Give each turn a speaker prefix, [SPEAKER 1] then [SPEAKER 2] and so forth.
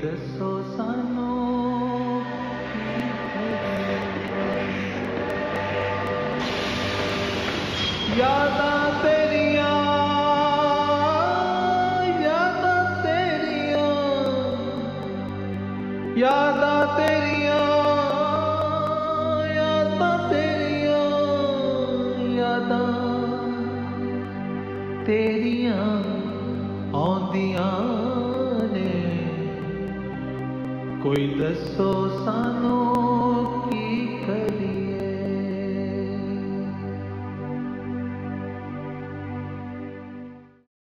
[SPEAKER 1] दसो सानो यादा तेरिया यादा तेरिया यादा। तेरिया यादा तेरिया तेरिया कोई दसो सानू